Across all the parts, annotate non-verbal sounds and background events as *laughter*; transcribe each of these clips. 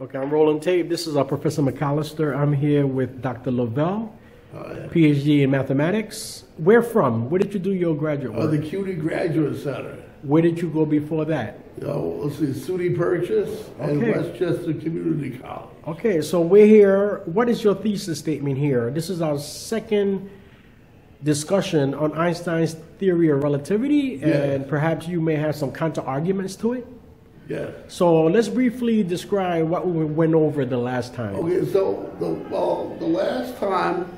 Okay, I'm rolling tape. This is uh, Professor McAllister. I'm here with Dr. Lovell, PhD in mathematics. Where from? Where did you do your graduate Uh, the CUNY Graduate Center. Where did you go before that? Oh, know, let's see, SUNY Purchase and Westchester Community College. Okay, so we're here. What is your thesis statement here? This is our second discussion on Einstein's theory of relativity, and Yes. perhaps you may have some counter arguments to it. Yes. So let's briefly describe what we went over the last time. Okay, so the, well, the last time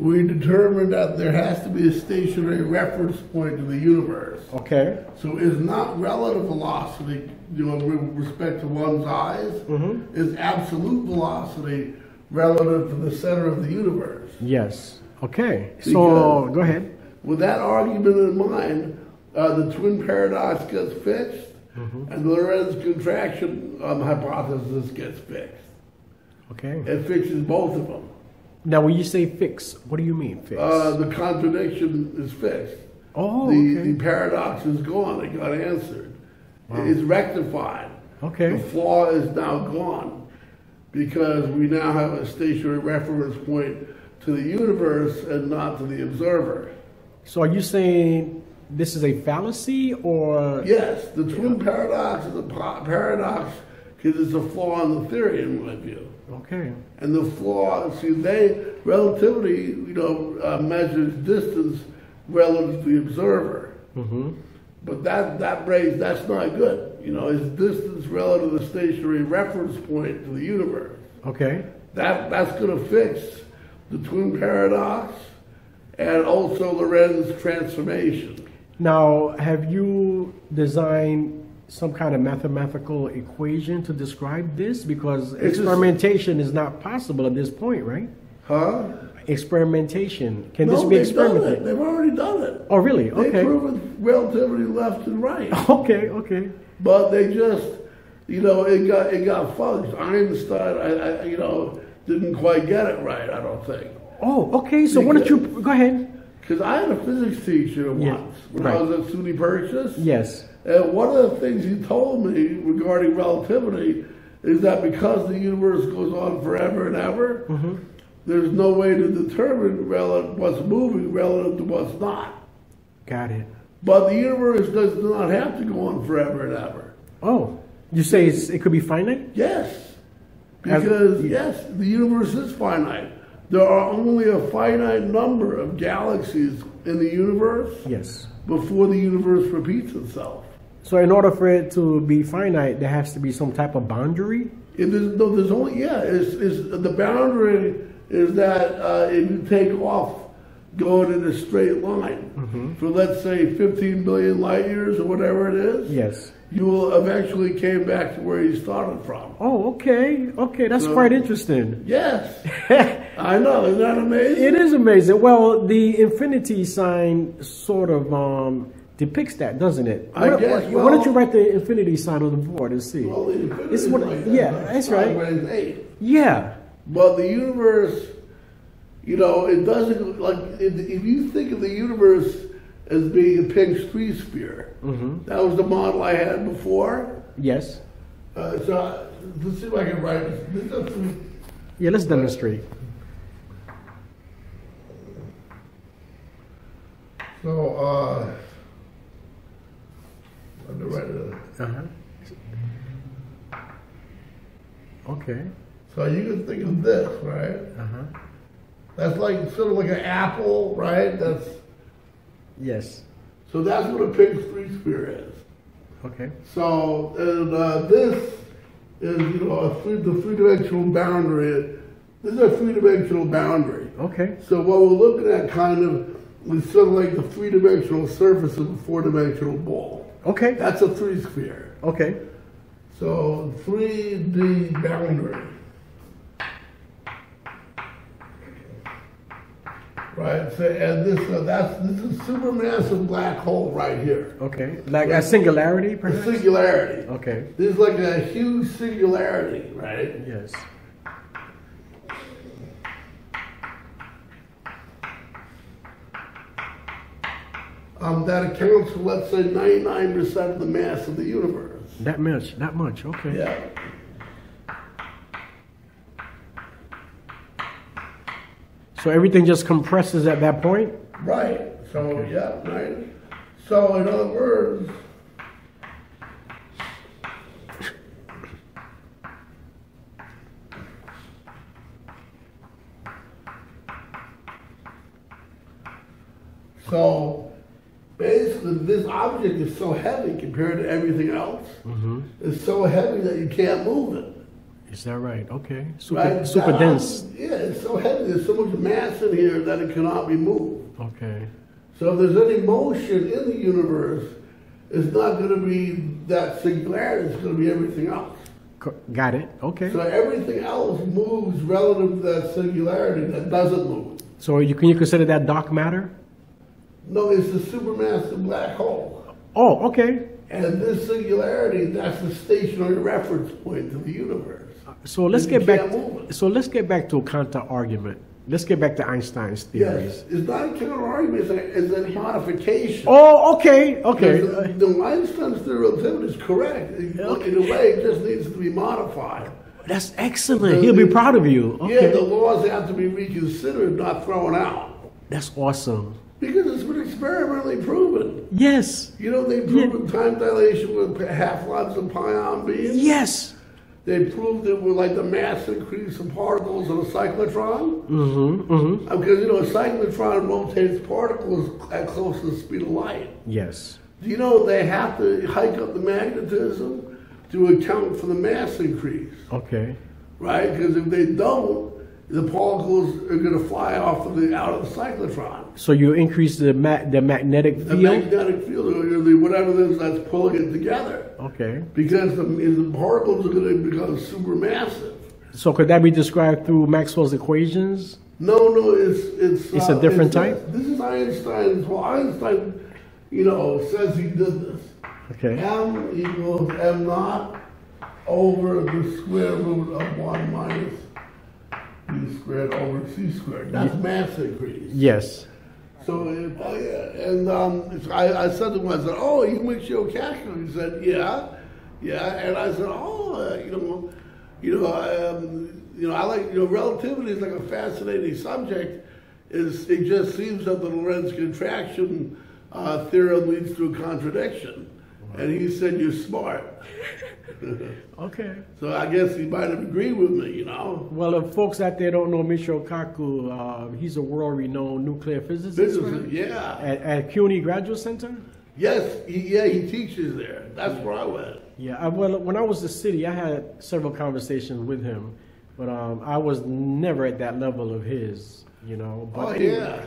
we determined that there has to be a stationary reference point in the universe. Okay. So it's not relative velocity, you know, with respect to one's eyes. mm -hmm. It's absolute velocity relative to the center of the universe. Yes. Okay. So go ahead. With that argument in mind, uh, the twin paradox gets fixed, and the Lorentz contraction um, hypothesis gets fixed. Okay. It fixes both of them. Now, when you say fix, what do you mean fix? Uh, the contradiction is fixed. oh, the, okay. the paradox is gone. It got answered. It's rectified. Okay. The flaw is now gone because we now have a stationary reference point to the universe and not to the observer. So are you saying this is a fallacy or? Yes, the twin paradox is a pa- paradox because it's a flaw in the theory, in my view. Okay. And the flaw, see, they relativity, you know, uh, measures distance relative to the observer. Mm-hmm. But that that breaks. That's not good. You know, it's distance relative to the stationary reference point to the universe. Okay. That that's going to fix the twin paradox and also Lorentz transformation. Now, have you designed some kind of mathematical equation to describe this? Because It's just- experimentation is not possible at this point, right? Huh? Experimentation. Can no, this be they've done it. experimented? They've already done it. Oh, really? Okay. They've proven relativity left and right. *laughs* Okay. Okay. But they just, you know, it got it got fudged. Einstein, I, I, you know, didn't quite get it right. I don't think. Oh, okay. So why don't you go ahead? Because I had a physics teacher Yeah, once when right. I was at SUNY Purchase. Yes. And one of the things he told me regarding relativity is that because the universe goes on forever and ever, Mm-hmm. there's no way to determine rel- what's moving relative to what's not. Got it. But the universe does not have to go on forever and ever. Oh, you say it's, it could be finite? Yes. As- Because, yes, the universe is finite. There are only a finite number of galaxies in the universe Yes. before the universe repeats itself. So in order for it to be finite, there has to be some type of boundary. It is, no, there's only, yeah, it's, it's, the boundary is that uh, if you take off going in a straight line for, let's say, 15 billion light years or whatever it is, Yes. You will eventually came back to where you started from. Oh, okay. Okay, that's So- quite interesting. Yes, *laughs* I know, isn't that amazing? It is amazing. Well, the infinity sign sort of um, depicts that, doesn't it? I why, guess, why, why don't you write the infinity sign on the board and see? Well, the infinity It's what- like that, yeah, but that's right. Yeah. But the universe, you know, it doesn't like if you think of the universe as being a pink three sphere. Mm-hmm. That was the model I had before. Yes. Uh, so let's see if I can write this. this is a- Yeah, let's demonstrate. so uh, I'm gonna write it. Uh-huh. Okay. So you can think of this, right? Uh-huh. That's like sort of like an apple, right? That's Yes. so that's what a Pinch three sphere is. Okay. So, and uh, this is, you know, a three, the three-dimensional boundary. This is a three-dimensional boundary. Okay. So what we're looking at kind of is sort of like the three-dimensional surface of a four-dimensional ball. Okay. That's a three-sphere. Okay. So 3D boundary. Right, so, and this, uh, that's, this is a supermassive black hole right here. Okay. Like a singularity, perhaps? singularity. Okay. This is like a huge singularity, right? Yes. Um, that accounts for, let's say, 99% of the mass of the universe. That much. That much. Okay. Yeah. So everything just compresses at that point? Right. So yeah, right. So in other words, so basically this object is so heavy compared to everything else. Mm-hmm. It's so heavy that you can't move it. Is that right? Okay. Super, Right? super That dense. object- Yeah, it's so heavy. There's so much mass in here that it cannot be moved. Okay. So if there's any motion in the universe, it's not going to be that singularity. It's going to be everything else. Got it. Okay. So everything else moves relative to that singularity that doesn't move. So you can you consider that dark matter? No, it's the supermassive black hole. Oh, okay. And this singularity, that's the stationary reference point to the universe. So let's get back. it. So let's get back to a counter argument. Let's get back to Einstein's theories. Yes, it's not a counter argument, it's a, it's a modification. Oh, okay, okay. The, the Einstein's theory of relativity is correct. In in a way, it just needs to be modified. That's excellent. He'll be proud of you. Yeah, the laws have to be reconsidered, not thrown out. That's awesome. Because it's been experimentally proven. Yes. You know, they've proven time dilation with half-lives of pion beams. Yes. They proved it with like the mass increase of particles in a cyclotron. Mm-hmm. Mm-hmm. Because, you know, a cyclotron rotates particles at close to the speed of light. Yes. Do you know they have to hike up the magnetism to account for the mass increase? Okay. right? Because if they don't, the particles are going to fly off of the out of the cyclotron. So you increase the ma- the magnetic The field. magnetic field, or the, whatever it is that's pulling it together, Okay. because the, the particles are going to become supermassive. So could that be described through Maxwell's equations? No, no, it's it's It's a different uh, type? This is Einstein's. Well, Einstein, you know, says he did this. Okay. M equals m naught over the square root of one minus b squared over c squared. That's mass increase. Yes. So, uh, oh and um, I, I said to him, I said, "Oh, you make your calculus?" He said, "Yeah, yeah," and I said, "Oh, uh, you know, you know, um, you know, I like you know, relativity is like a fascinating subject. Is it just seems that the Lorentz contraction uh, theorem leads to a contradiction?" And he said, "You're smart." *laughs* Okay. So I guess he might have agreed with me, you know. Well, if folks out there don't know Michio Kaku, uh, he's a world-renowned nuclear physicist This right? yeah. at, at CUNY Graduate Center. Yes, he, yeah, he teaches there. That's where I went. Yeah, I, well, when I was in the city, I had several conversations with him, but um, I was never at that level of his, you know. But Oh, anyway, yeah.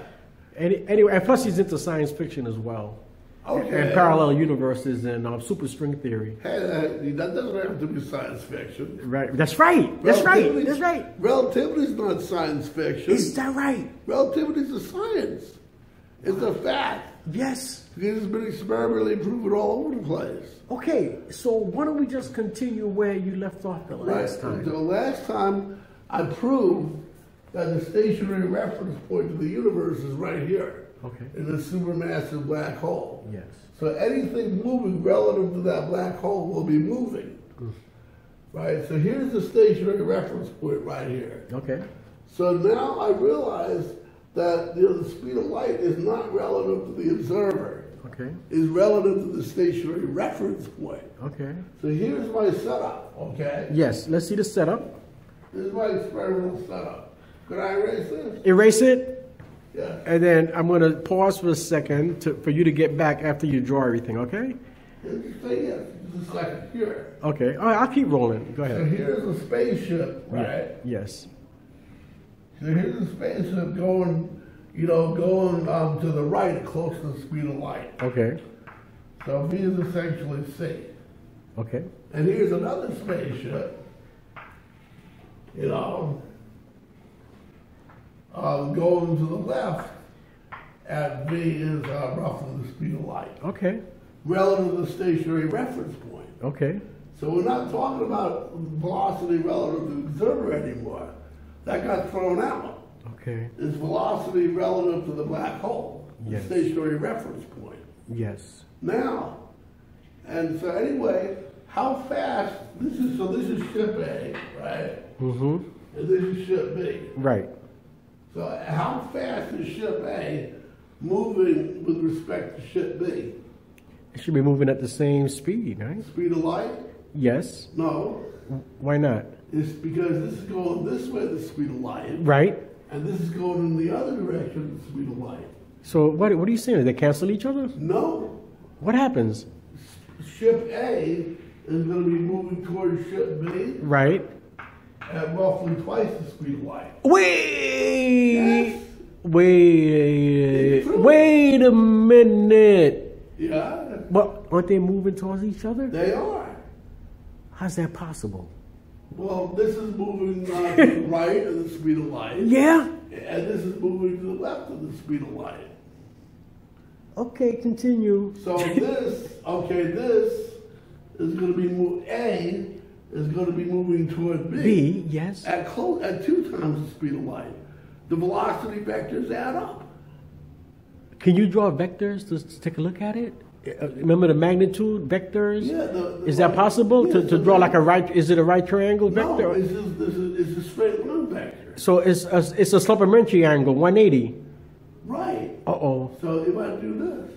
Any, anyway, and plus he's into science fiction as well, Okay. and parallel universes and um, superstring theory. Hey, that, that doesn't have to be science fiction. Right. That's right. That's right. That's right. Relativity is not science fiction. Is that right? Relativity is a science. It's a fact. Yes. It's been experimentally proven all over the place. Okay. So why don't we just continue where you left off the last right. time? So last time I proved that the stationary reference point to the universe is right here. Okay. In a supermassive black hole. Yes. So anything moving relative to that black hole will be moving. Mm. Right? So here's the stationary reference point right here. Okay. So now I realize that you know, the speed of light is not relative to the observer. Okay. Is relative to the stationary reference point. Okay. So here's my setup, okay? Yes. Let's see the setup. This is my experimental setup. Could I erase this? Erase it, Yeah. and then I'm going to pause for a second to, for you to get back after you draw everything. Okay. Say yes. Just a second. Here. Okay. All right. I'll keep rolling. Go ahead. So here's a spaceship, right? Yes. So here's a spaceship going, you know, going um, to the right, close to the speed of light. Okay. So B is essentially C. Okay. And here's another spaceship, you know, uh, going to the left at V is uh, roughly the speed of light, Okay. relative to the stationary reference point. Okay. So we're not talking about velocity relative to the observer anymore. That got thrown out. Okay. It's velocity relative to the black hole, Yes. the stationary reference point. Yes. Now, and so anyway, how fast, this is, so this is ship A, right? Mm-hmm. And this is ship B. Right. So how fast is ship A moving with respect to ship B? It should be moving at the same speed, right? Speed of light? Yes. No. Why not? It's because this is going this way, the speed of light, Right. and this is going in the other direction, the speed of light. So what? What are you saying? They cancel each other? No. What happens? Ship A is going to be moving towards ship B Right. At roughly twice the speed of light. Wait. Yes. Wait. Wait a minute. Yeah, But aren't they moving towards each other? they are. How's that possible? Well, this is moving uh, to *laughs* the right of the speed of light, Yeah. and this is moving to the left of the speed of light. Okay, continue. So *laughs* this, okay, this is going to be move. A is going to be moving toward B, B, yes. at close at two times the speed of light. The velocity vectors add up. Can you draw vectors to, to take a look at it? Uh, Remember the magnitude vectors? Yeah, the- the Is that possible to, yeah, to the draw like a right? Is it a right triangle No, vector? it's just this is it's a straight line vector. so it's a, it's a supplementary angle, 180. Right. Uh oh. So if I do this,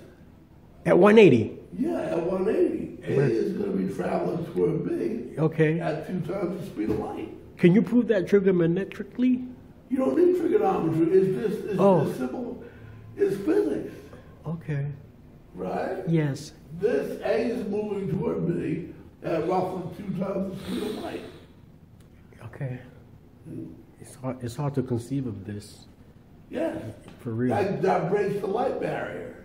At 180. yeah, at 180, A is going to be traveling toward B Okay. at two times the speed of light. Can you prove that trigonometrically? You don't need trigonometry. It's just it's Oh. just simple. It's physics, Okay. right? Yes. This A is moving toward B at roughly two times the speed of light. Okay. It's hard, it's hard to conceive of this Yes. for real. That, that breaks the light barrier.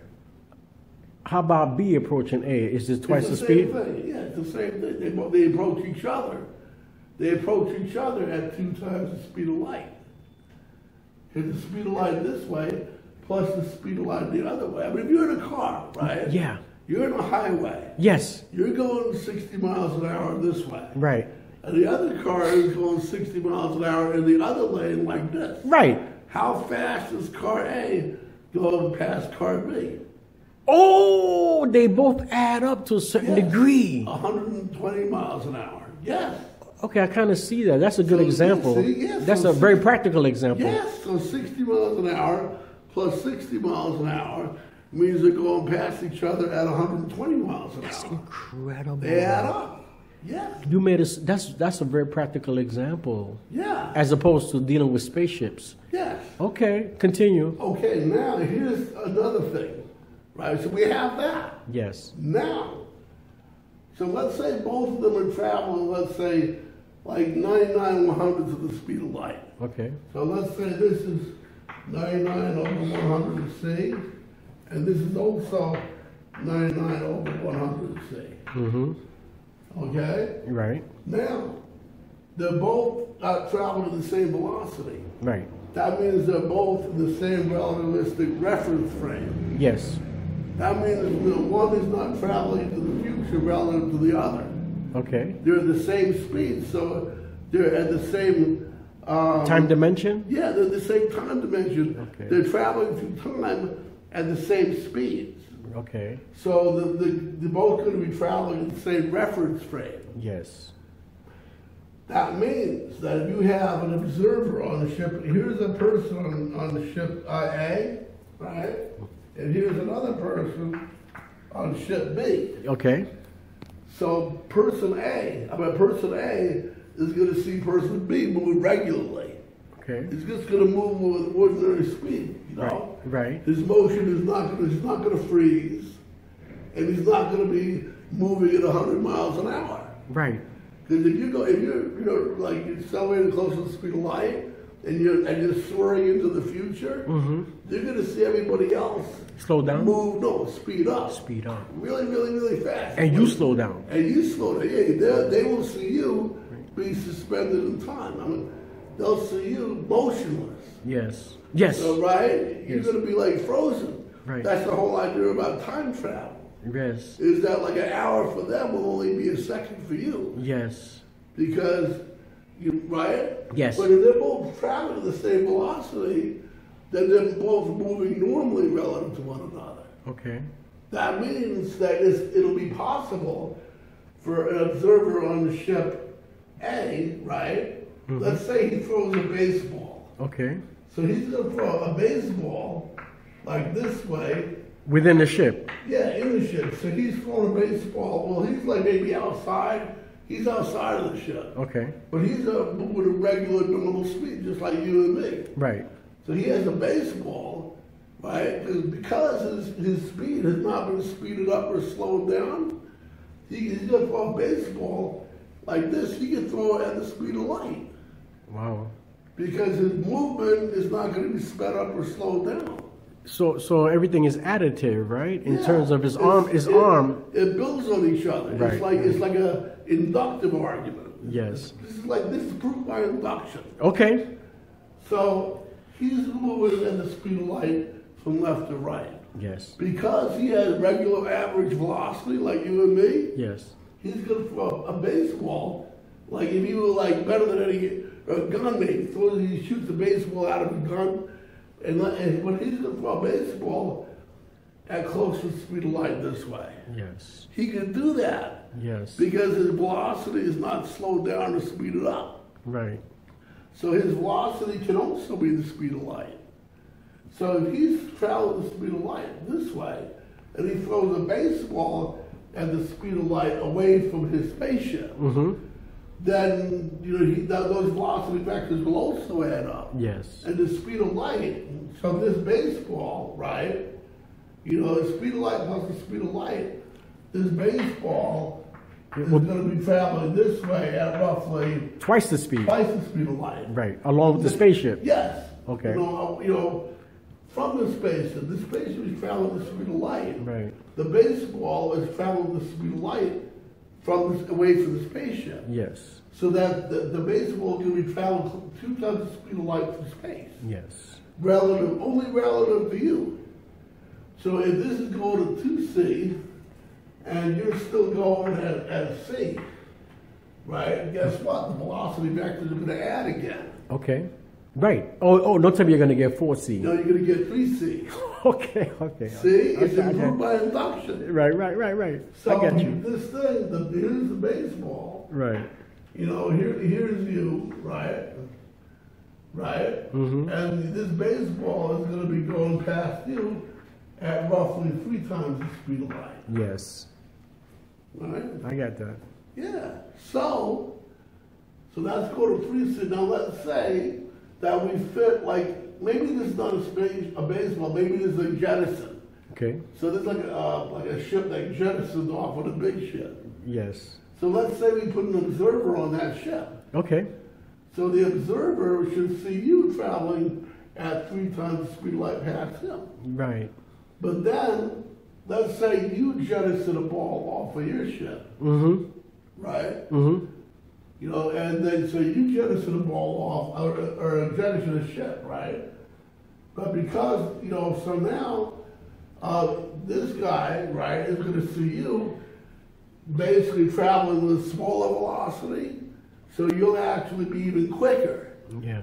How about B approaching A? Is this twice the it's the same speed? thing. Yeah, it's the same thing. They, they approach each other. They approach each other at two times the speed of light. And the speed of light this way plus the speed of light the other way. I mean, if you're in a car, right? Yeah. You're in a highway. Yes. You're going 60 miles an hour this way. Right. And the other car is going 60 miles an hour in the other lane like this. Right. How fast is car A going past car B? Oh, they both add up to a certain Yes. degree. 120 miles an hour. Yes. Okay, I kind of see that. That's a good So, example. see, yeah, That's so a very practical example. Yes, so 60 miles an hour plus 60 miles an hour means they're going past each other at 120 miles an That's hour. incredible. They add up. Yeah, You made us. That's that's a very practical example, yeah, as opposed to dealing with spaceships. yes. Okay, continue. Okay, now here's another thing, right? So we have that. Yes. Now, so let's say both of them are traveling, let's say, like 99 one hundredths of the speed of light. Okay. So let's say this is 99 over 100 C, and this is also 99 over 100 C. Mm-hmm. Okay? Right. Now, they're both uh, traveling at the same velocity. Right. That means they're both in the same relativistic reference frame. Yes. That means that one is not traveling to the future relative to the other. Okay. They're at the same speed, so they're at the same um, Time dimension. Yeah, they're the same time dimension. Okay. They're traveling through time at the same speeds. Okay. So the, the, they're both going to be traveling in the same reference frame. Yes. That means that if you have an observer on the ship, here's a person on, on the ship uh, A, right? And here's another person on ship B. Okay. So person A, I mean, person A is going to see person B move regularly. Okay. He's just going to move with ordinary speed, you know? Right. His motion is not going to, he's not going to freeze, and he's not going to be moving at 100 miles an hour. Right. Because if you go, if you're, you know, like you're accelerating close to the speed of light, and you're and you're soaring into the future, you're going to see everybody else Slow down. move, no, speed up, Speed up. really, really, really fast. And you slow down. And you slow down. Yeah, they they will see you be suspended in time. I mean, they'll see you motionless. Yes. Yes. So, right? You're Yes. to be like frozen. Right. That's the whole idea about time travel. Yes. Is that like an hour for them will only be a second for you Yes. because you right? Yes. But if they're both traveling at the same velocity, then they're both moving normally relative to one another. Okay. That means that it's, it'll be possible for an observer on the ship A, right? Mm-hmm. Let's say he throws a baseball. Okay. So he's gonna throw a baseball like this way, Within the ship. yeah, in the ship. So he's throwing a baseball. Well, he's like maybe outside. He's outside of the ship, Okay. but he's uh, with a regular normal speed, just like you and me. Right. So he has a baseball, right? Because his, his speed has not been speeded up or slowed down, he, he's gonna throw a baseball like this. He can throw it at the speed of light Wow. because his movement is not going to be sped up or slowed down. So so everything is additive, right? In Yeah. terms of his It's- arm his it, arm. It builds on each other. Right. It's like it's like a inductive argument. Yes. This is like this is proof by induction. Okay. So he's moving at the speed of light from left to right. Yes. Because he has regular average velocity like you and me, Yes. he's gonna throw a baseball like if he were like better than any a gunman. Throws he shoots a baseball out of a gun, and, and when he's gonna throw a baseball at close to the speed of light this way, Yes. he can do that Yes. because his velocity is not slowed down or speeded up. Right. So his velocity can also be the speed of light. So if he's traveling the speed of light this way, and he throws a baseball at the speed of light away from his spaceship, Mm-hmm. then you know he, that, those velocity vectors will also add up. Yes. And the speed of light from this baseball, right? You know, the speed of light plus the speed of light, this baseball It would- going to be traveling this way at roughly Twice the speed. twice the speed of light. Right. Along with the spaceship. Yes. Okay. You know, you know, from the spaceship, the spaceship is traveling the speed of light. Right. The baseball is traveling the speed of light from the, away from the spaceship. Yes. So that the, the baseball can be traveling two times the speed of light through space, Yes. relative only relative to you. So if this is going to two C, and you're still going at, at C, right? Guess what? The velocity vectors are going to add again. Okay. Right. Oh, oh, don't tell me you're gonna get four C. No, you're going to get three C. *laughs* Okay, okay. See, it's Okay, improved by induction. Right, right, right, right. So I get you. this thing, the, here's the baseball. Right. You know, here here's you, right? Right? Mhm. And this baseball is going to be going past you at roughly three times the speed of light. Yes. Right? I got that. Yeah. So, so that's to three. So now let's say that we fit like maybe this is not a space a baseball. Maybe this is a jettison. Okay. So there's like a uh, like a ship that jettisons off on a big ship. Yes. So let's say we put an observer on that ship. Okay. So the observer should see you traveling at three times the speed of light past him. Right. But then, let's say you jettison a ball off of your ship, Mm-hmm. right? Mm-hmm. You know, and then so you jettison a ball off, or, or jettison a ship, right? But because, you know, so now, uh, this guy, right, is going to see you basically traveling with smaller velocity, so you'll actually be even quicker. Yeah.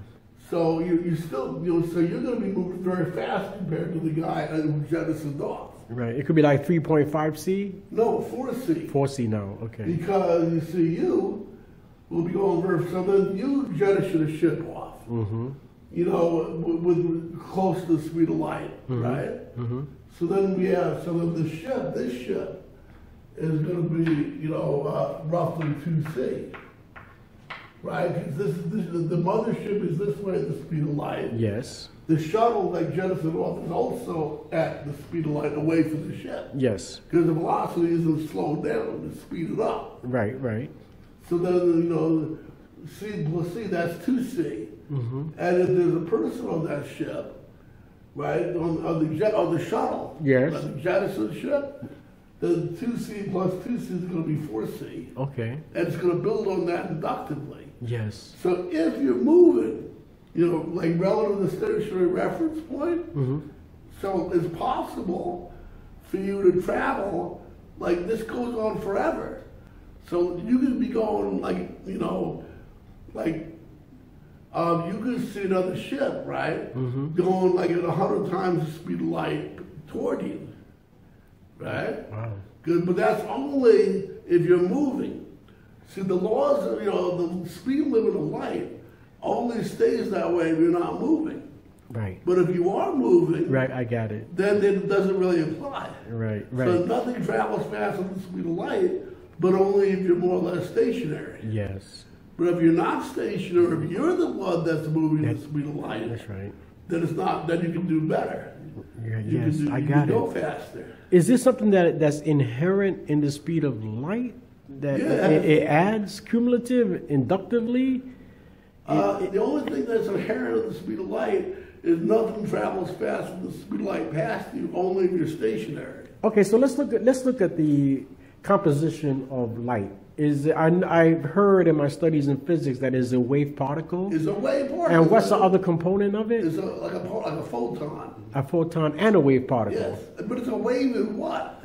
So you, you still, you know, so you're going to be moving very fast compared to the guy who jettisoned off. Right. It could be like 3.5 C, No, 4C. 4 C now. Okay. Because you see, you will be going very, so then you jettison a ship off, Mm-hmm. you know, with, with close to the speed of light, right? Mm-hmm. So then we have, so then the ship, this ship, is going to be, you know, uh, roughly 2C. Right? this, this, the mothership is this way at the speed of light. Yes. The shuttle that jettisoned off is also at the speed of light away from the ship. Yes. Because the velocity isn't slowed down, it's speeded up. Right. Right. So then, you know, C plus C, that's 2C. Mm-hmm. And if there's a person on that ship, right, on, on the jet, on the shuttle, Yes. on the jettison ship, then 2C plus 2C is going to be 4C. Okay. And it's going to build on that inductively. Yes. So if you're moving, you know, like relative to the stationary reference point, Mm-hmm. so it's possible for you to travel, like this goes on forever. So you could be going like, you know, like, um, you could see another ship, right? Mhm. Going like at a hundred times the speed of light toward you, right? Wow. Good, but that's only if you're moving. See, the laws, of, you know, the speed limit of light only stays that way if you're not moving. Right. But if you are moving, Right. I got it. then it doesn't really apply. Right. Right. So nothing travels faster than the speed of light, but only if you're more or less stationary. Yes. But if you're not stationary, if you're the one that's moving at the speed of light, That's right. then it's not. Then you can do better. Yeah, You yes. do, I you got can go faster. Is this something that that's inherent in the speed of light? That Yeah. it, it adds cumulative inductively? Uh, the only thing that's inherent of the speed of light is nothing travels faster than the speed of light past you, only if you're stationary. Okay, so let's look at let's look at the composition of light. Is I, I've heard in my studies in physics that is a wave particle, It's a wave particle. and what's the other component of it? It's a, like a like a photon. A photon and a wave particle. Yes, but it's a wave in what?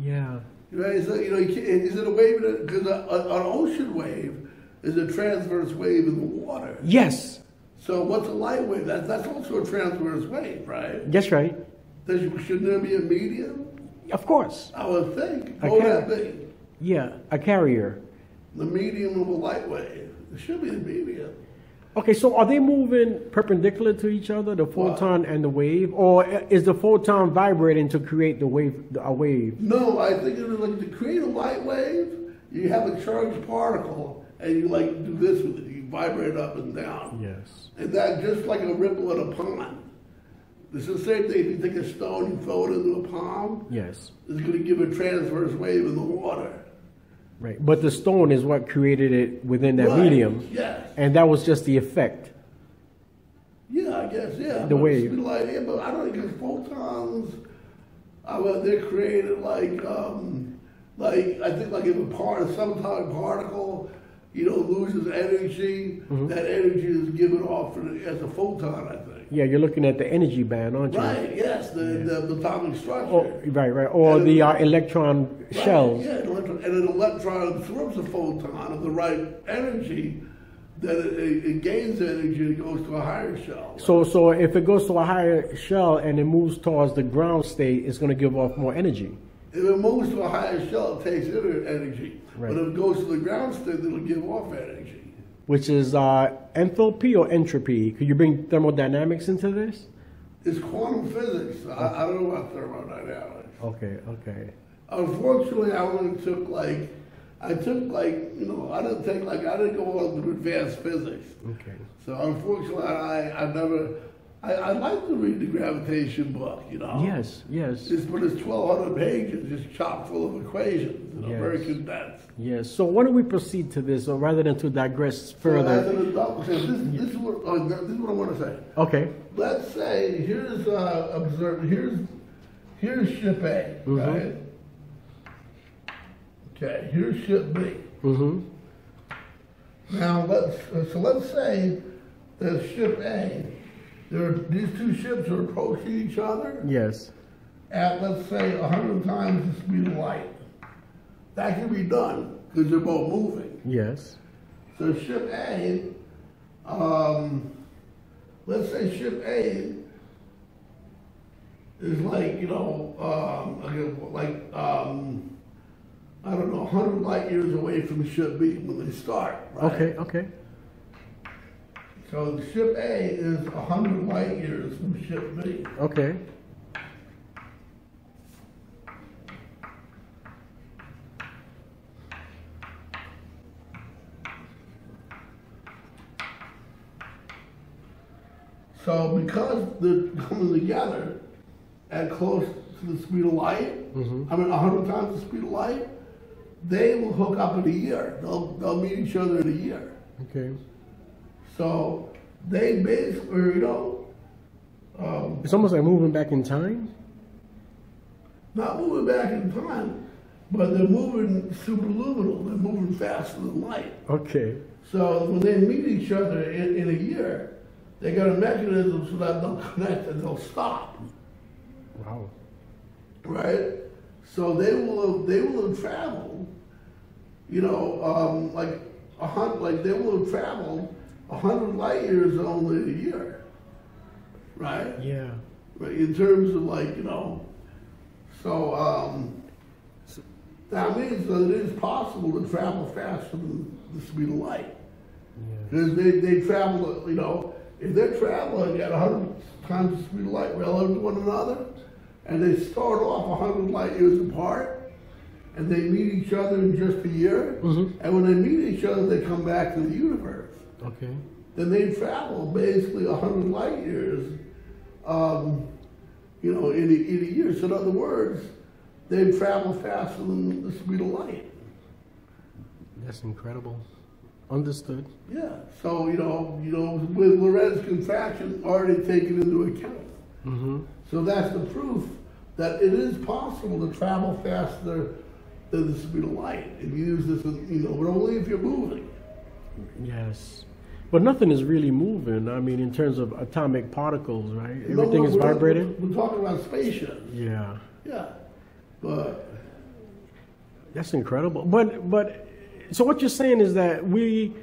Yeah. Right? So you know, you can't, is it a wave? Because an ocean wave is a transverse wave in the water. Yes. So what's a light wave? That, that's also a transverse wave, right? That's right. Does, shouldn't there be a medium? Of course. I would think. I What would can't- that be? Yeah, a carrier. The medium of a light wave. It should be the medium. Okay, so are they moving perpendicular to each other, the photon and the wave, or is the photon vibrating to create the wave, a wave? No, I think it is like to create a light wave, you have a charged particle and you like do this with it. You vibrate up and down. Yes. And that just like a ripple in a pond. It's the same thing if you take a stone, you throw it into a pond, Yes. it's going to give a transverse wave in the water. Right. But the stone is what created it within that Right, medium, Yes. and that was just the effect. Yeah, I guess, yeah. The wave. Like, yeah, but I don't think photons. I mean, they're created like, um, like I think like if a part, of some type of particle, you know, loses energy, Mm-hmm. that energy is given off as a photon. I think. Yeah, you're looking at the energy band, aren't you? Right. Yes. The the, the atomic structure. Oh, right, right. Or And the uh, electron Right, shells. Yeah, electron, and an electron absorbs a photon of the right energy, then it, it, gains energy and it goes to a higher shell. So, so if it goes to a higher shell and it moves towards the ground state, it's going to give off more energy. If it moves to a higher shell, it takes in energy. Right. But if it goes to the ground state, it'll give off energy. which is uh, enthalpy or entropy. Could you bring thermodynamics into this? It's quantum physics. I, I don't know about thermodynamics. Okay, okay. Unfortunately, I only took like, I took like, you know, I didn't take like, I didn't go on to advanced physics. Okay. So unfortunately, I, I never, I, I like to read the gravitation book, you know. Yes, yes, It's, but it's 1,200 pages, just chock full of equations, you know, Yes. very condensed. Yes. So why don't we proceed to this, or rather than to digress further? so this, this, is what, oh, this is what I want to say. Okay. Let's say here's uh, observe here's here's ship A, Mhm. right? Okay, here's ship B. Mm-hmm. Now let's uh, so let's say that ship A, there are, these two ships are approaching each other Yes. at let's say hundred times the speed of light. That can be done because they're both moving. Yes. So ship A, um, let's say ship A is like, you know, um, like, um, I don't know, 100 light years away from ship B when they start, right? Okay. Okay. So ship A is 100 light years from ship B. Okay. So because they're coming together at close to the speed of light, Mhm. I mean 100 times the speed of light, they will hook up in a year. They'll, they'll meet each other in a year. Okay. So they basically, you know, um, It's almost like moving back in time. not moving back in time, but they're moving superluminal. They're moving faster than light. Okay. So when they meet each other in, in a year, they got a mechanism so that they'll *laughs* connect and they'll stop. Wow. right? So they will have, they will have traveled, you know, um, like a hundred, like they will have traveled a hundred light years only a year, right? Yeah. Right, In terms of like you know, so um, that means that it is possible to travel faster than the speed of light Yeah. because they they travel, you know, if they're traveling at 100 times the speed of light relative to one another, and they start off 100 light years apart, and they meet each other in just a year, Mm-hmm. and when they meet each other, they come back to the universe. Okay. Then they travel basically 100 light years, um, you know, in a, in a year. So in other words, they travel faster than the speed of light. That's incredible. Understood. Yeah. So you know, you know, with Lorentz contraction already taken into account. Mm-hmm. So that's the proof that it is possible to travel faster than the speed of light. And you use this, you know, but only if you're moving. Yes. But nothing is really moving. I mean, in terms of atomic particles, right? No, Everything no, is we're vibrating. We're talking about spaceships. Yeah. Yeah. But That's incredible. But but so what you're saying is that we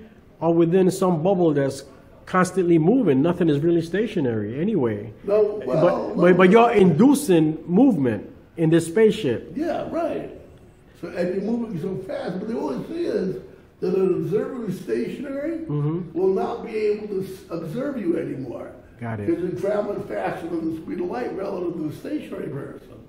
are within some bubble that's constantly moving. Nothing is really stationary anyway. no, well, but, but but you're inducing movement in this spaceship. Yeah, right. So and you're moving so fast, but the only thing is that an observer who's stationary Mm-hmm. will not be able to observe you anymore. Got it. Because you're traveling faster than the speed of light relative to the stationary person.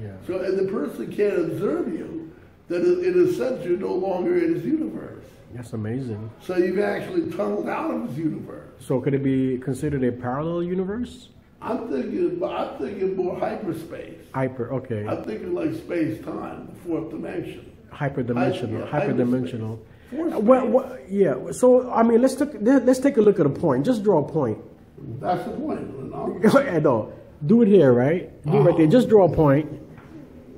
Yeah. So and the person can't observe you, then in a sense you're no longer in his universe. That's amazing. So you've actually tunneled out of his universe. So could it be considered a parallel universe? I'm thinking, I'm thinking more hyperspace. Hyper. Okay. I'm thinking like space time, the fourth dimension. Hyperdimensional. Hy- yeah, Hyperdimensional. Well, well, yeah. So I mean, let's take let's take a look at a point. Just draw a point. That's the point. *laughs* no, do it here, right? Do it right there. Uh-huh. Just draw a point.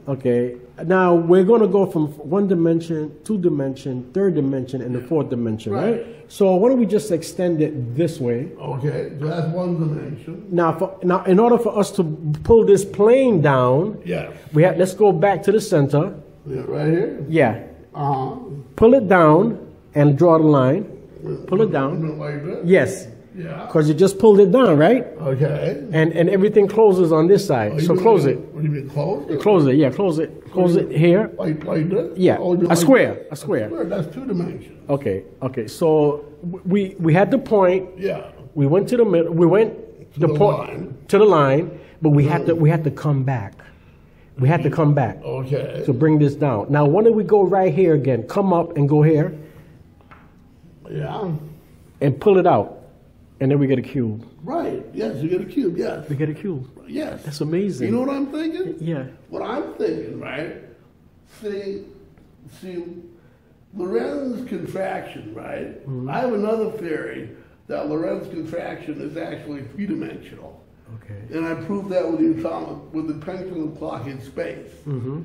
Okay. Now we're going to go from one dimension, two dimension, third dimension, and the fourth dimension, right? Right. So why don't we just extend it this way? Okay, so that's one dimension. Now, for, now, in order for us to pull this plane down, Yes. we have let's go back to the center. Yeah, right here. Yeah, Uh huh. pull it down and draw the line. Pull it down. Like. Yes, Yeah. because you just pulled it down, right? Okay. And and everything closes on this side. Oh, So you close it. What do you mean close? it? Close it. Yeah, close it. Close it here. Like like this? Yeah, Oh, a like- square, a square. That's two dimensions. Okay. Okay. So we we had the point. Yeah. We went to the middle. We went To the the point line. to the line, but we had to mm. we had to come back. We had to come back Okay. to bring this down. Now, why don't we go right here again? Come up and go here Yeah. and pull it out, and then we get a cube. Right. Yes, you get a cube. Yes. We get a cube. Yes. That's amazing. You know what I'm thinking? Yeah. What I'm thinking, right? See, see, Lorentz contraction, right? Mm-hmm. I have another theory that Lorentz contraction is actually three dimensional, Okay. and I proved that with the atomic, with the pendulum clock in space. Mm-hmm.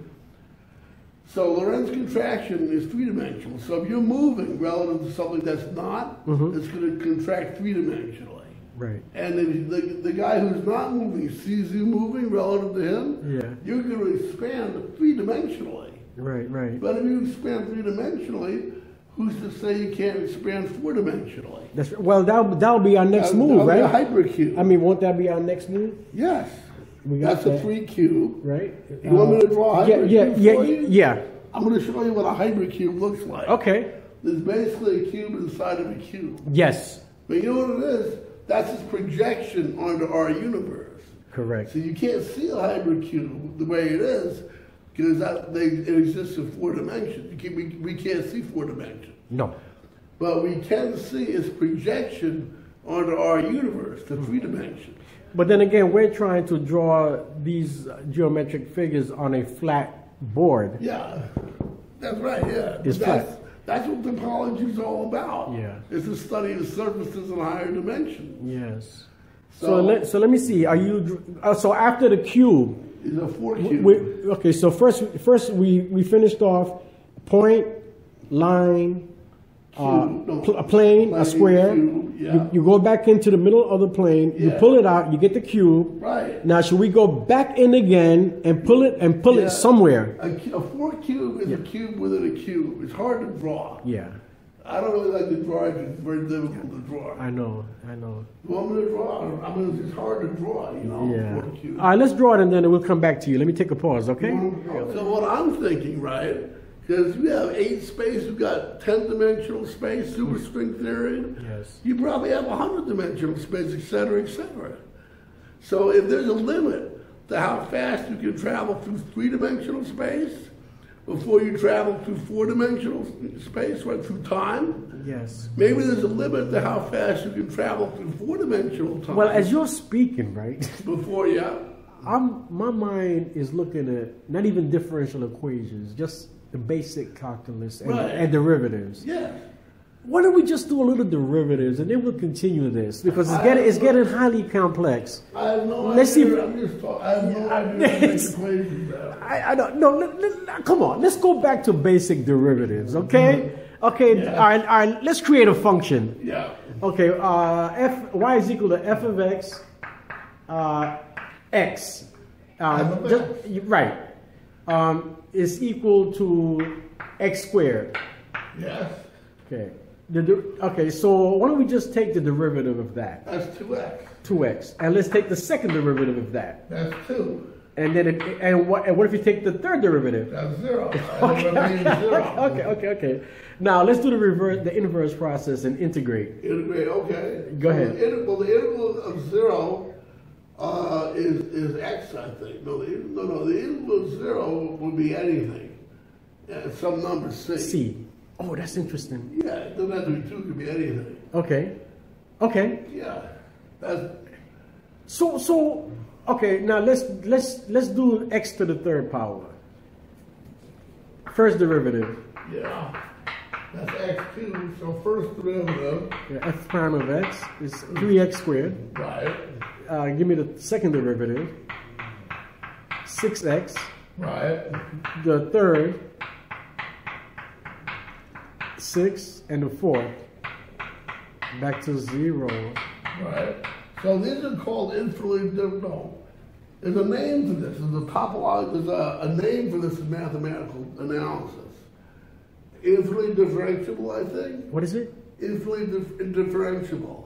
So Lorentz contraction is three dimensional. So if you're moving relative to something that's not, Mhm. it's going to contract three dimensionally. Right. And if the, the guy who's not moving sees you moving relative to him, Yeah. you're going to expand three dimensionally. Right. Right. But if you expand three dimensionally, who's to say you can't expand four dimensionally? That's well. That that'll be our next move, A right? hypercube. I mean, won't that be our next move? yes. We got That's a three cube. Right. You want me to draw a yeah, hypercube yeah, yeah, for you? yeah. I'm going to show you what a hypercube looks like. Okay. There's basically a cube inside of a cube. Yes. But you know what it is? That's its projection onto our universe. Correct. So you can't see a hypercube the way it is because that they, it exists in four dimensions. You can, we, we can't see four dimensions. No. But we can see its projection onto our universe the three dimensions. But then again, we're trying to draw these geometric figures on a flat board. Yeah, that's right, yeah. It's that's, flat. that's what topology is all about. Yeah. It's the study of surfaces in higher dimensions. Yes. So, So- let so let me see. Are you uh, so after the cube? It's a four cube. we, okay. So first first we we finished off point, line, uh, no. pl- a plane, a square. cube, yeah. you, you go back into the middle of the plane. You pull it out. You get the cube. right. Now should we go back in again and pull it and pull Yeah. it somewhere? A, a four cube is a cube within a cube. It's hard to draw. Yeah, I don't really like to draw. It's very difficult to draw. I know. I know. Well, I'm going to draw? I mean, it's hard to draw, you know, Yeah. All right, let's draw it and then we'll come back to you. Let me take a pause, okay? So what I'm thinking, right, because we have eight space, we've got 10 dimensional space, superstring hmm. theory. Yes. You probably have 100 dimensional space, et cetera, et cetera. So if there's a limit to how fast you can travel through three-dimensional space before you travel through four-dimensional space, right through time, Yes. maybe there's a limit to how fast you can travel through four-dimensional time. Well, as you're speaking, right, before, yeah, I'm my mind is looking at not even differential equations, just the basic calculus and, Right. and derivatives. yeah. Why don't we just do a little derivatives and then we'll continue this because it's getting it's getting highly complex. I have no Let's see idea. if- I'm just talking. I have no *laughs* idea how to make I, I don't no, let- let- come on. Let's go back to basic derivatives, okay? Okay, Yeah. all, right, all right. Let's create a function. Yeah. Okay, uh, f y is equal to f of x, uh, x, uh, just- right, um, is equal to x squared. Yes. Okay. The, okay, so why don't we just take the derivative of that, That's two x. 2x, and let's take the second derivative of that. That's two. And then, it, and what, and what if you take the third derivative? That's zero. *laughs* And Okay, zero. *laughs* okay, okay, okay. Now let's do the reverse, the inverse process and integrate. Integrate. Okay. Go So ahead. The well, the interval of zero uh, is is x. I think. No, the, no, no. The interval of zero would be anything. Yeah, some number c. C. Oh, that's interesting. Yeah, it doesn't have to be two. It could be anything. Okay, okay. Yeah. That's So, so, okay. Now let's let's let's do x to the third power. First derivative, yeah. That's x two. So first derivative. yeah, f prime of x is three x squared. Right. Uh, give me the second derivative, six x. Right. The third, six, and the fourth, back to zero. Right. So these are called infinitely. No, there's a name for this. There's a topological, There's a, a name for this in mathematical analysis. Infinitely differentiable, I think. What is it? Infinitely dif- indifferentiable.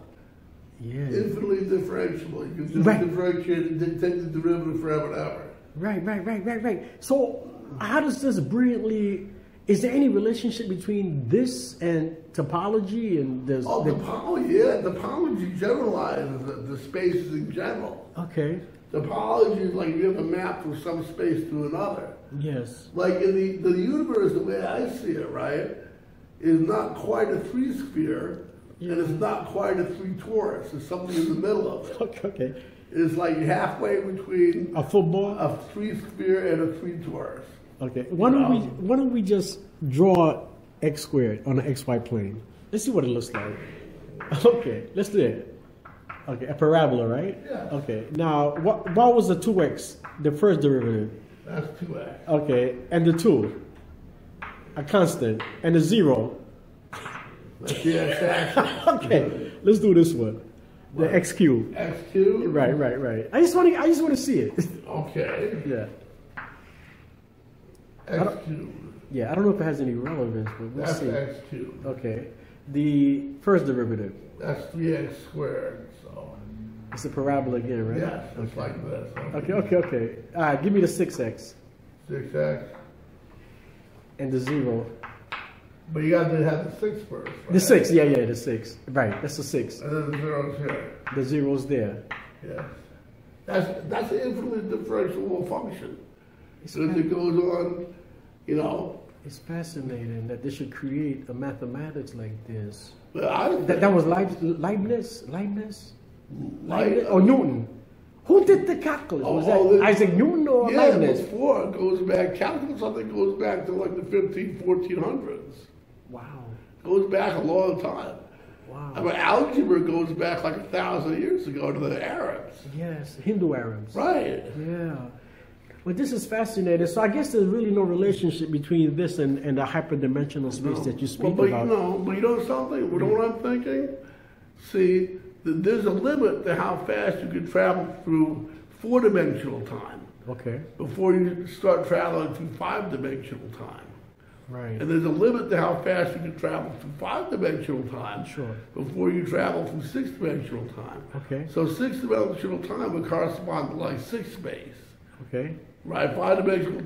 Yeah. Infinitely differentiable. You can just Right. differentiate and take the derivative forever and ever. Right, right, right, right, right. So, how does this brilliantly? Is there any relationship between this and topology and this? Oh, the- topology, yeah. Topology generalizes the, the spaces in general. okay. Topology is like you have a map from some space to another. Yes. Like in the, the universe, the way I see it, right, is not quite a three sphere, and it's not quite a three torus. It's something in the middle of it. *laughs* Okay. It's like halfway between A football. a three sphere and a three torus. Okay. Why don't we? Um, why don't we just draw x squared on an xy plane? Let's see what it looks like. *laughs* Okay. Let's do it. Okay. A parabola, right? Yeah. Okay. Now, what? What was the two x? The first derivative. That's two x. Okay. And the two. A constant and a zero. That's the x axis. Okay, let's do this one. The x cube. X two. Right, right, right. I just want to. I just want to see it. *laughs* Okay. yeah, X two. yeah. I don't know if it has any relevance, but we'll That's see. X two. Okay, the first derivative. That's three x squared. So It's a parabola again, right? yes, it's like this. Okay, okay, okay. All right, give me the six x Six x. and the zero. But you got to have the six first. Right? The six, yeah, yeah, the six. Right, that's the six. And then the zeros here. The zero's there. Yes. That's that's an infinitely differentiable function. It's, So as it goes on, you know, it's fascinating that they should create a mathematics like this. but I That, that was Leib, Leibniz, Leibniz, Leibniz or Newton. Who did the calculus? Oh, was that oh, the- Isaac Newton or yeah, Leibniz? before it goes back, calculus I think goes back to like the 15, 1400s. Wow, Goes back a long time. Wow. I mean, algebra goes back like a thousand years ago to the Arabs. Yes, Hindu Arabs. Right. Yeah. Well, this is fascinating. So I guess there's really no relationship between this and, and the hyperdimensional space that you speak well, but about. you know, but you know something? You know what I'm thinking? See, th- there's a limit to how fast you can travel through four-dimensional time Okay. before you start traveling through five-dimensional time. Right. And there's a limit to how fast you can travel through five-dimensional time Sure. before you travel through six-dimensional time. Okay. So six-dimensional time would correspond to like six space, Okay. right? Five-dimensional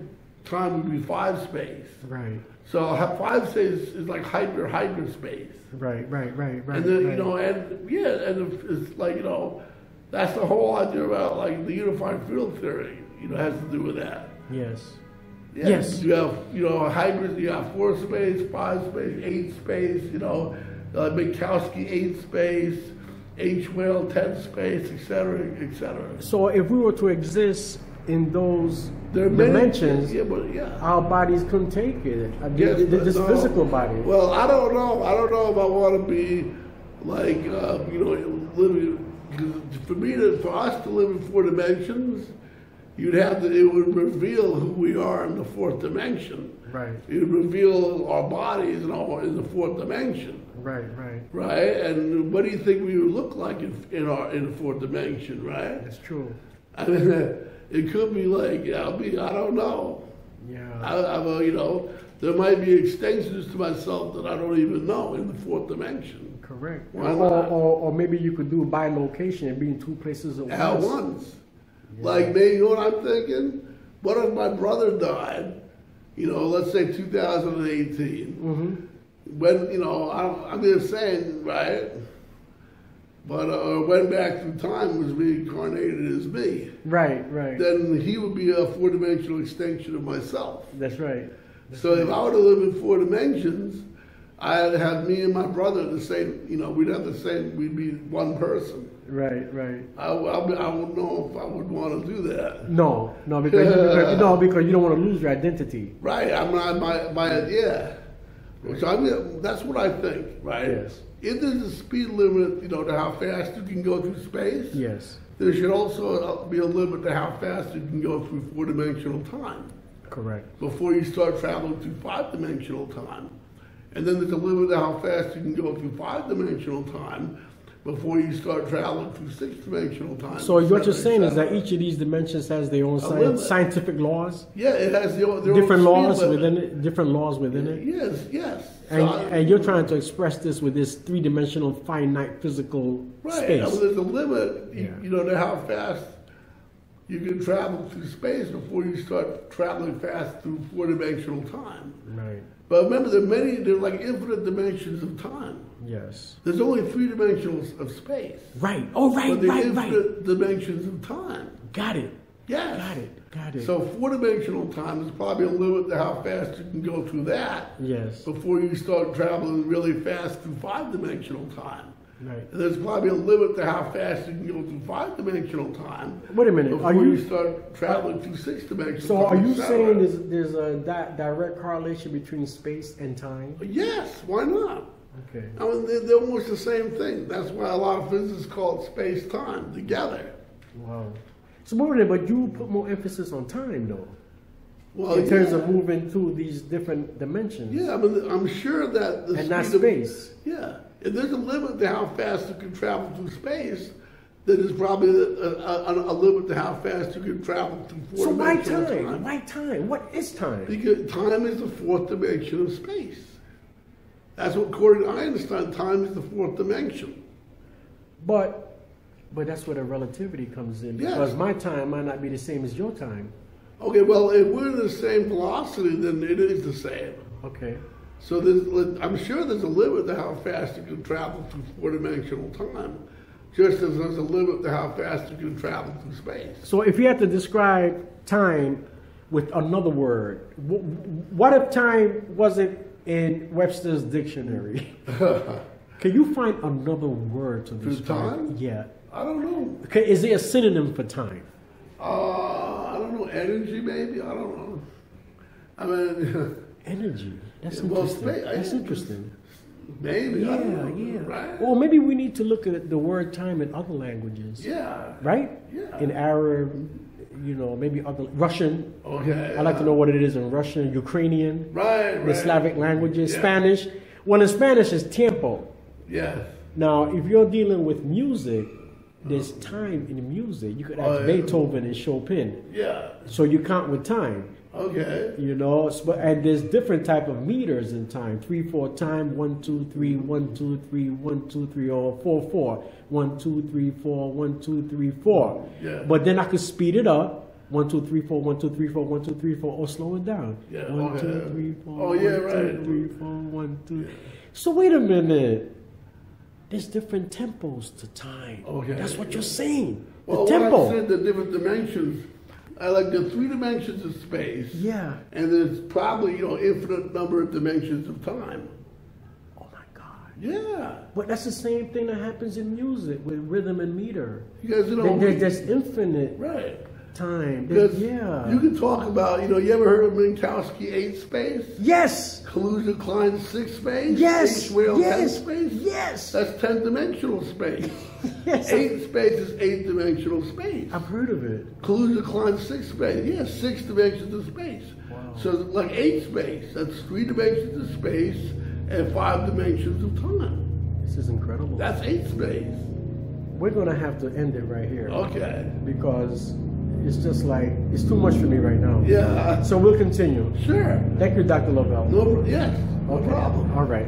time would be five space. Right. So five space is like hyper hyperspace. Right. Right. Right. Right. and then right. you know, and yeah, and if it's like you know, That's the whole idea about like the unified field theory. You know, has to do with that. Yes. Yeah, Yes. You have, you know, hybrids, you have four space, five space, eight space, you know, uh, Minkowski eight space, H Weyl ten space, et cetera, et cetera. So if we were to exist in those There are many- dimensions, Yeah, but yeah. our bodies couldn't take it. I mean, Yes, this no. physical body. Well, I don't know. I don't know if I want to be like, uh, you know, living. For me, to, for us to live in four dimensions, you'd have to. It would reveal who we are in the fourth dimension. Right. It would reveal our bodies in, our, in the fourth dimension. Right. Right. right? And what do you think we would look like in, in our in the fourth dimension, right? That's true. I mean, *laughs* it could be like I mean I don't know. Yeah. I, I'm a, you know there might be extensions to myself that I don't even know in the fourth dimension Correct. Why Or, not? or, or maybe you could do bilocation and be in two places at at once. once. Like maybe you know what I'm thinking? What if my brother died? You know, let's say 2018. Mm-hmm. when you know I'm, I'm just saying right but uh, went back through time was reincarnated as me Right. Right. then he would be a four-dimensional extension of myself That's right. so if i were to live in four dimensions i'd have me and my brother the same you know we'd have the same we'd be one person Right. Right. i, I, I wouldn't know if i would want to do that No. No. Because, because *laughs* no. Because you don't want to lose your identity. right i'm not my, my yeah so I mean, that's what I think, right? Yes. If there's a speed limit, you know, to how fast you can go through space, Yes. there should also uh, be a limit to how fast you can go through four-dimensional time Correct. before you start traveling through five-dimensional time. And then there's a limit to how fast you can go through five-dimensional time before you start traveling through six-dimensional time. So what you're saying is that each of these dimensions has their own sci- scientific laws, yeah, it has their, their different own laws limit. within it, different laws within it. Yes, yes. So And, I- and you're trying to express this with this three-dimensional finite physical Right. space. I mean, there's a limit, you, Yeah. you know, to how fast you can travel through space before you start traveling fast through four-dimensional time. Right. But remember, there are many, there are like infinite dimensions of time. Yes. There's only three dimensions of space. Right. Oh, right, but right, right. infinite dimensions of time. Got it. Yes. Got it. Got it. So four-dimensional time is probably a limit to how fast you can go through that yes. before you start traveling really fast through five-dimensional time. Right. And there's probably a limit to how fast you can go through five-dimensional time Wait a minute. before Are you, you start traveling through six-dimensional so? Are time. you et cetera. saying there's there's a di- direct correlation between space and time? Yes, why not? Okay. I mean, they're, they're almost the same thing. That's why a lot of physicists call it space-time together. Wow. So wait a minute, but you put more emphasis on time, though, Well, in terms yeah. of moving through these different dimensions. Yeah, I mean, I'm sure that the And not speed of- space. yeah, if there's a limit to how fast you can travel through space, then there's probably a, a, a, a limit to how fast you can travel through So why four-dimensional time? Why time? What is time? Because time is the fourth dimension of space. That's what, according to Einstein, time is the fourth dimension. But but that's where the relativity comes in Yes. because my time might not be the same as your time. Okay, well, if we're the same velocity, then it is the same. Okay. So there's, I'm sure there's a limit to how fast you can travel through four-dimensional time, just as there's a limit to how fast you can travel through space. So if you had to describe time with another word, what if time wasn't in Webster's dictionary? *laughs* Can you find another word to describe? time? Yeah. I don't know. Okay, is there a synonym for time? Uh, I don't know. Energy, maybe. I don't know. I mean, *laughs* Energy. That's well, interesting. That's interesting. maybe. Yeah, yeah. Right? Or maybe we need to look at the word time in other languages. yeah. Right? Yeah. In Arab, you know, maybe other Russian. Okay. I'd like to know what it is in Russian, Ukrainian, Right, right. the Slavic languages, Yeah. Spanish. Well, in Spanish it's tiempo. Yeah. Now, if you're dealing with music, there's time in music. You could Oh, ask yeah. Beethoven and Chopin. Yeah. So you count with time. Okay. You know, but- and there's different type of meters in time. Three, four time, one, two, three, one, two, three, one, two, three, or four, four. One, two, three, four, one, two, three, four. Yeah. But then I could speed it up. One, two, three, four, one, two, three, four, one, two, three, four, or slow it down. Yeah, One, two, oh, okay. three, four, Oh, yeah, one, two, right. three, four, one, two. So wait a minute. there's different tempos to time. Okay. That's what you're saying. The Well, when tempo. I said the different dimensions, I like the three dimensions of space. yeah. And there's probably, you know, infinite number of dimensions of time. Oh my God. Yeah. But that's the same thing that happens in music with rhythm and meter. You guys know, there- there's infinite right. Time. Because yeah. you can talk about, you know, you ever heard of Minkowski eight space? yes. Kaluza Klein six space? Yes. H. Weyl ten space? Yes. That's ten dimensional space. *laughs* yes. eight space is eight dimensional space. I've heard of it. Kaluza Klein six space. Yeah, six dimensions of space. Wow. So like eight space, that's three dimensions of space and five dimensions of time. This is incredible. That's eight space. We're gonna have to end it right here Okay. because it's just like it's too much for me right now. Yeah. So we'll continue. Sure. Thank you, Dr. Lovell. No. Yes. No Okay. problem. All right.